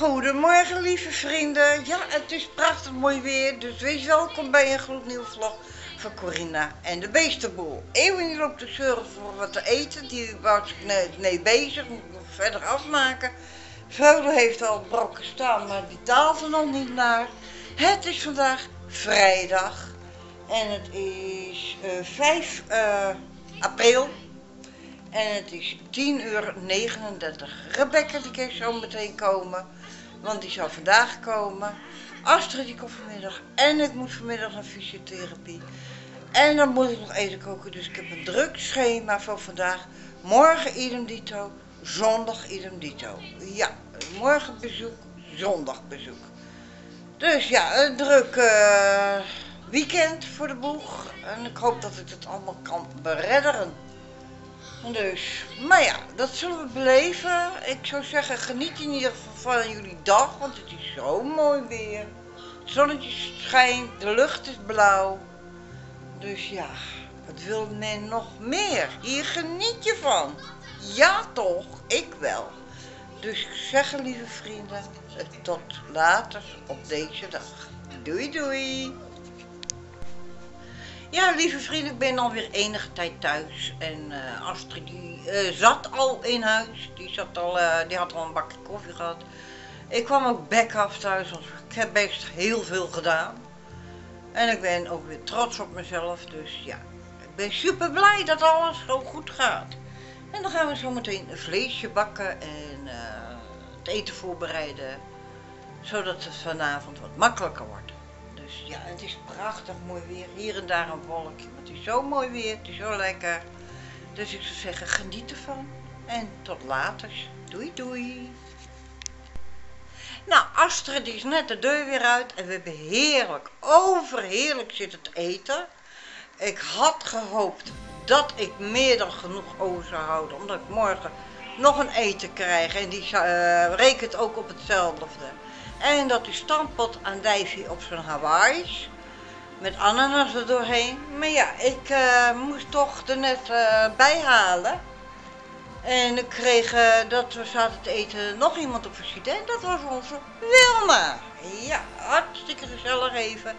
Goedemorgen lieve vrienden. Ja, het is prachtig mooi weer, dus wees welkom bij een gloednieuwe vlog van Corinna en de Beestenboel. Eeuwen loopt te zorgen voor wat te eten, die was ik net nee, bezig, moet nog verder afmaken. Frodo heeft al brokken staan, maar die er nog niet naar. Het is vandaag vrijdag en het is uh, 5 uh, april en het is 10 uur 39. Rebecca die kan zo meteen komen. Want die zou vandaag komen. Astrid die komt vanmiddag. En ik moet vanmiddag naar fysiotherapie. En dan moet ik nog eten koken. Dus ik heb een druk schema voor vandaag. Morgen idem dito. Zondag idem dito. Ja, morgen bezoek. Zondag bezoek. Dus ja, een druk uh, weekend voor de boeg. En ik hoop dat ik het allemaal kan beredderen. Dus, maar ja, dat zullen we beleven. Ik zou zeggen, geniet in ieder geval van jullie dag, want het is zo mooi weer. Het zonnetje schijnt, de lucht is blauw. Dus ja, wat wil men nog meer? Hier geniet je van. Ja toch, ik wel. Dus ik zeg, lieve vrienden, tot later op deze dag. Doei doei. Ja, lieve vrienden, ik ben alweer enige tijd thuis. En uh, Astrid die uh, zat al in huis. Die, zat al, uh, die had al een bakje koffie gehad. Ik kwam ook bek af thuis, want ik heb best heel veel gedaan. En ik ben ook weer trots op mezelf. Dus ja, ik ben super blij dat alles zo goed gaat. En dan gaan we zo meteen een vleesje bakken en het eten voorbereiden. Zodat het vanavond wat makkelijker wordt. Dus ja, het is prachtig mooi weer. Hier en daar een wolkje. Maar het is zo mooi weer. Het is zo lekker. Dus ik zou zeggen, geniet ervan. En tot later. Doei doei. Nou, Astrid is net de deur weer uit. En we hebben heerlijk, overheerlijk zitten te eten. Ik had gehoopt dat ik meer dan genoeg over zou houden. Omdat ik morgen nog een eten krijg. En die uh, rekent ook op hetzelfde. En dat is stampot andijvie op zijn Hawaii's. Met ananas er doorheen. Maar ja, ik uh, moest toch er net uh, bij halen. En ik kreeg uh, dat we zaten te eten nog iemand op visite. En dat was onze Wilma. Ja, hartstikke gezellig even.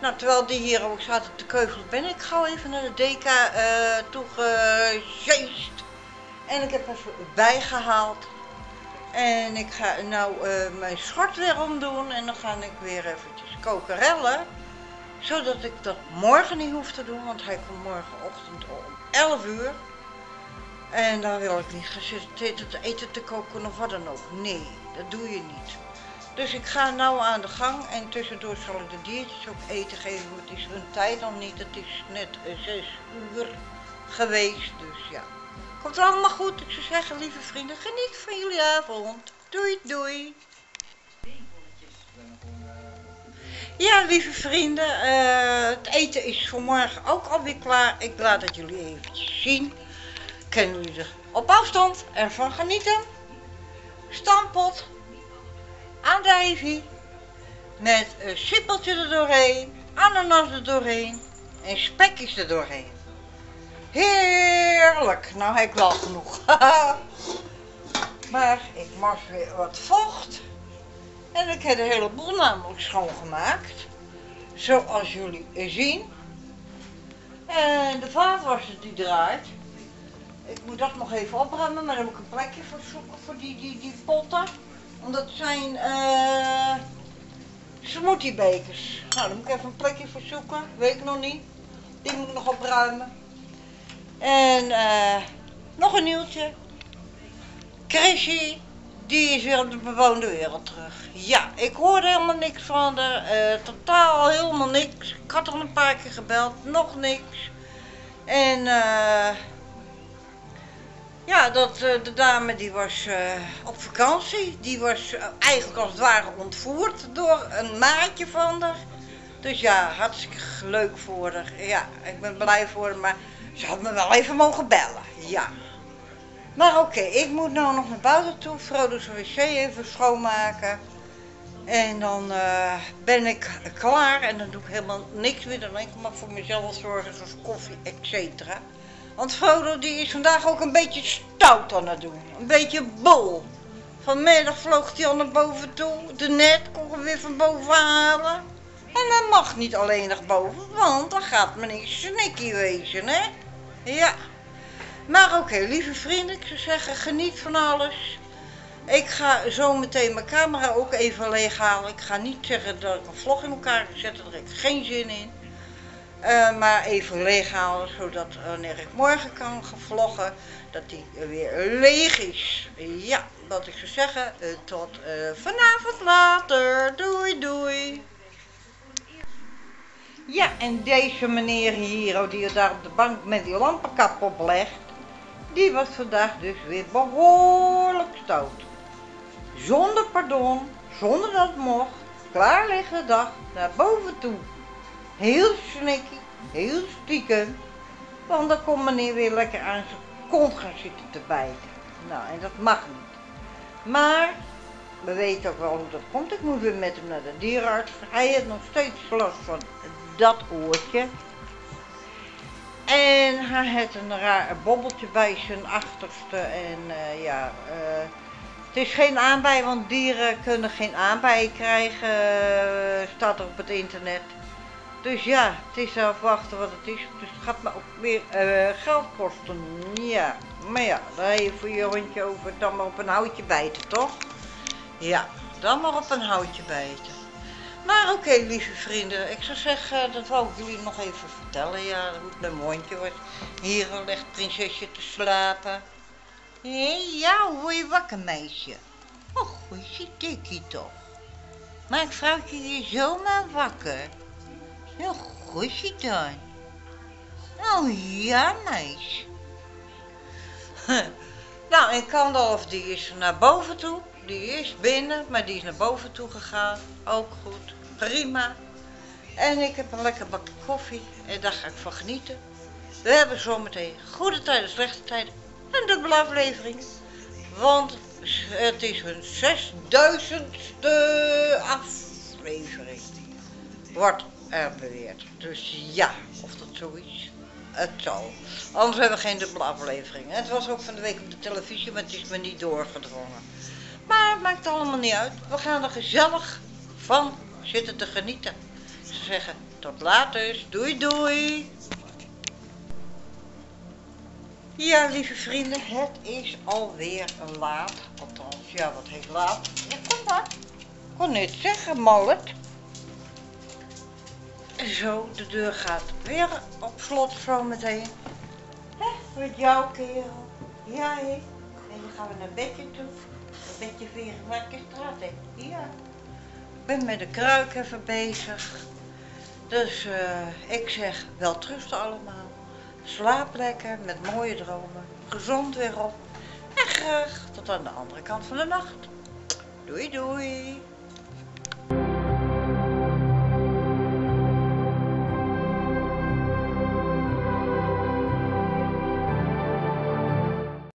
Nou, terwijl die hier ook zaten te keuvelen, ben ik gauw even naar de Deka toe. En ik heb even bijgehaald. En ik ga nou uh, mijn schort weer omdoen en dan ga ik weer eventjes kokerellen. Zodat ik dat morgen niet hoef te doen, want hij komt morgenochtend om 11 uur. En dan wil ik niet gaan zitten te eten te koken of wat dan ook. Nee, dat doe je niet. Dus ik ga nou aan de gang en tussendoor zal ik de diertjes ook eten geven. Maar het is hun tijd dan niet, het is net 6 uur geweest, dus ja. Komt allemaal goed. Ik zou zeggen, lieve vrienden, geniet van jullie avond. Doei, doei. Ja, lieve vrienden, uh, het eten is voor morgen ook alweer klaar. Ik laat het jullie eventjes zien. Kunnen jullie er op afstand ervan genieten? Stampot, andijvie, met een sippeltje er doorheen, ananas er doorheen en spekjes er doorheen. Heerlijk. Nou heb ik wel genoeg. maar ik mag weer wat vocht. En ik heb de hele boel namelijk schoongemaakt. Zoals jullie zien. En de vaatwasser die draait. Ik moet dat nog even opruimen, maar dan moet ik een plekje voor zoeken voor die, die, die potten. Want dat zijn uh, smoothiebekers. Nou, daar moet ik even een plekje voor zoeken. Weet ik nog niet. Die moet ik nog opruimen. En uh, nog een nieuwtje. Chrissy, die is weer op de bewoonde wereld terug. Ja, ik hoorde helemaal niks van haar. Uh, totaal helemaal niks. Ik had al een paar keer gebeld, nog niks. En uh, ja, dat, de dame die was op vakantie. Die was eigenlijk als het ware ontvoerd door een maatje van haar. Dus ja, hartstikke leuk voor haar. Ja, ik ben blij voor haar, maar ze had me wel even mogen bellen, ja. Maar oké, ik moet nou nog naar buiten toe. Frodo's wc even schoonmaken. En dan uh, ben ik klaar en dan doe ik helemaal niks meer. Dan ik maar voor mezelf zorgen, zoals koffie, et cetera. Want Frodo die is vandaag ook een beetje stout aan het doen. Een beetje bol. Vanmiddag vloog hij al naar boven toe. De net kon hem weer van boven halen. En hij mag niet alleen naar boven, want dan gaat meneer Snicky wezen, hè? Ja. Maar oké, lieve vrienden, ik zou zeggen, geniet van alles. Ik ga zo meteen mijn camera ook even leeghalen. Ik ga niet zeggen dat ik een vlog in elkaar zetten, daar heb ik geen zin in. Uh, maar even leeghalen, zodat wanneer ik morgen kan vloggen, dat die weer leeg is. Ja, wat ik zou zeggen, uh, tot uh, vanavond later. Doei doei. Ja, en deze meneer hier, oh, die daar op de bank met die lampenkap op legt, die was vandaag dus weer behoorlijk stout. Zonder pardon, zonder dat het mocht, klaar liggen dag, naar boven toe. Heel snikkie, heel stiekem, want dan komt meneer weer lekker aan zijn kont gaan zitten te bijten. Nou, en dat mag niet. Maar, we weten ook wel hoe dat komt. Ik moet weer met hem naar de dierenarts. Hij heeft nog steeds last van dat oortje. En hij heeft een raar bobbeltje bij zijn achterste. En uh, ja, uh, het is geen aanbij, want dieren kunnen geen aanbij krijgen, uh, staat er op het internet. Dus ja, het is afwachten wat het is. Dus het gaat me ook weer geld kosten. Ja, maar ja, daar heb je voor je hondje over dan maar op een houtje bijten, toch? Ja, dan maar op een houtje bijten. Maar oké, lieve vrienden, ik zou zeggen, dat wou ik jullie nog even vertellen. Ja, hoe mijn mondje wordt. Hier ligt prinsesje te slapen. Hé, hey, ja, word je wakker, meisje? Och, hoe zit dikkie toch? Maak vrouwtje hier zomaar wakker? Ja, goed je dan. Oh ja, meisje. nou, en Kandalf die is naar boven toe. Die is binnen, maar die is naar boven toe gegaan. Ook goed prima. En ik heb een lekker bakje koffie en daar ga ik van genieten. We hebben zometeen goede tijden, slechte tijden en dubbele aflevering. Want het is hun zesduizendste aflevering. Wordt er beweerd. Dus ja, of dat zo is. Het zal. Anders hebben we geen dubbele aflevering. Het was ook van de week op de televisie, maar het is me niet doorgedrongen. Het maakt allemaal niet uit. We gaan er gezellig van zitten te genieten. Ze zeggen tot later, doei doei. Ja, lieve vrienden, het is alweer laat. Althans, ja, wat heet laat? Ja, kom maar. Ik kon net zeggen, mallet. Zo, de deur gaat weer op slot zo meteen. Hè, met jou, kerel. Ja, hé. En dan gaan we naar bedje toe. Een bedje veren, lekker straat, hè. Ja ben met de kruik even bezig. Dus uh, ik zeg wel rusten allemaal. Slaap lekker met mooie dromen. Gezond weer op. En graag tot aan de andere kant van de nacht. Doei doei.